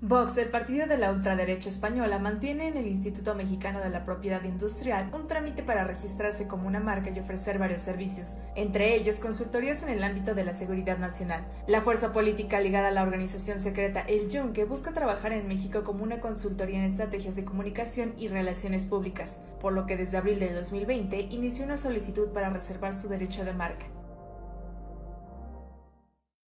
Vox, el partido de la ultraderecha española, mantiene en el Instituto Mexicano de la Propiedad Industrial un trámite para registrarse como una marca y ofrecer varios servicios, entre ellos consultorías en el ámbito de la seguridad nacional. La fuerza política ligada a la organización secreta El Yunque busca trabajar en México como una consultoría en estrategias de comunicación y relaciones públicas, por lo que desde abril de 2020 inició una solicitud para reservar su derecho de marca.